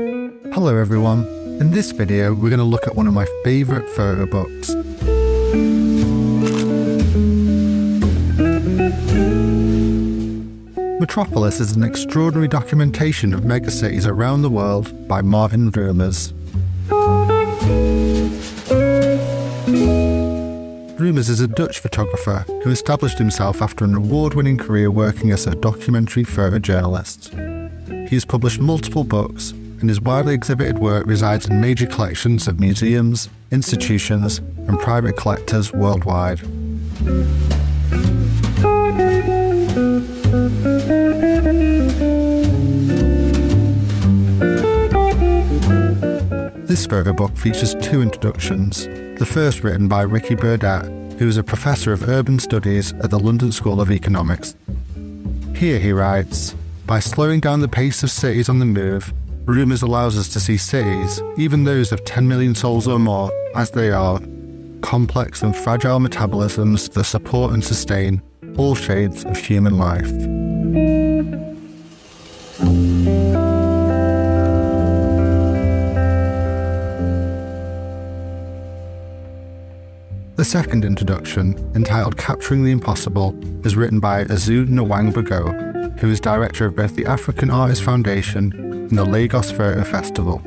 Hello everyone. In this video, we're going to look at one of my favourite photo books. Metropolis is an extraordinary documentation of megacities around the world by Martin Roemers. Roemers is a Dutch photographer who established himself after an award winning career working as a documentary photojournalist. He has published multiple books, and his widely exhibited work resides in major collections of museums, institutions, and private collectors worldwide. This photo book features two introductions. The first written by Ricky Burdett, who is a professor of urban studies at the London School of Economics. Here he writes By slowing down the pace of cities on the move, Roemers allows us to see cities, even those of 10 million souls or more, as they are complex and fragile metabolisms that support and sustain all shades of human life. The second introduction, entitled Capturing the Impossible, is written by Azu Nwagbogu, who is director of both the African Artists Foundation and the Lagos Photo Festival.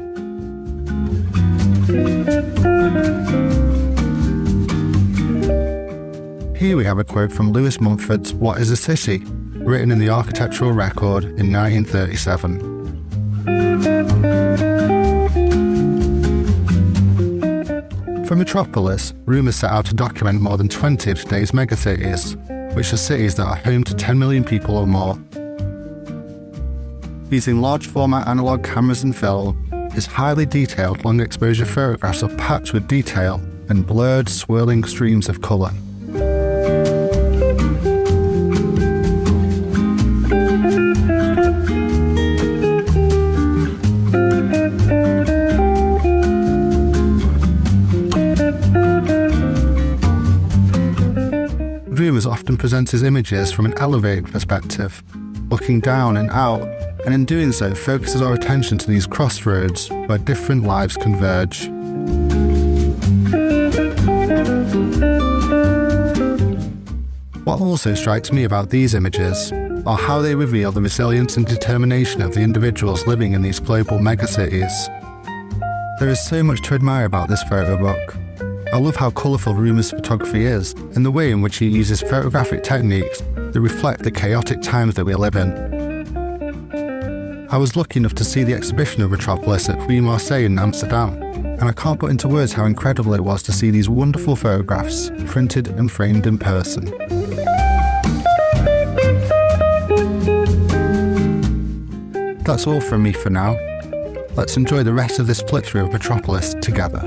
Here we have a quote from Lewis Mumford's What is a City, written in the Architectural Record in 1937. For Metropolis, Roemers set out to document more than 20 of today's megacities, which are cities that are home to 10 million people or more. Using large format analog cameras and film, his highly detailed long exposure photographs are packed with detail and blurred, swirling streams of colour. Roemers often presents his images from an elevated perspective, looking down and out, and in doing so focuses our attention to these crossroads where different lives converge. What also strikes me about these images are how they reveal the resilience and determination of the individuals living in these global megacities. There is so much to admire about this photo book, I love how colourful Roemer's photography is, and the way in which he uses photographic techniques that reflect the chaotic times that we live in. I was lucky enough to see the exhibition of Metropolis at Huis Marseille in Amsterdam, and I can't put into words how incredible it was to see these wonderful photographs printed and framed in person. That's all from me for now. Let's enjoy the rest of this flick through of Metropolis together.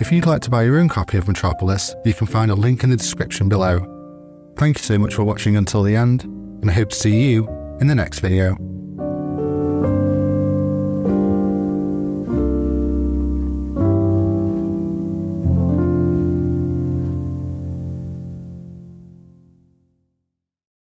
If you'd like to buy your own copy of Metropolis, you can find a link in the description below. Thank you so much for watching until the end, and I hope to see you in the next video.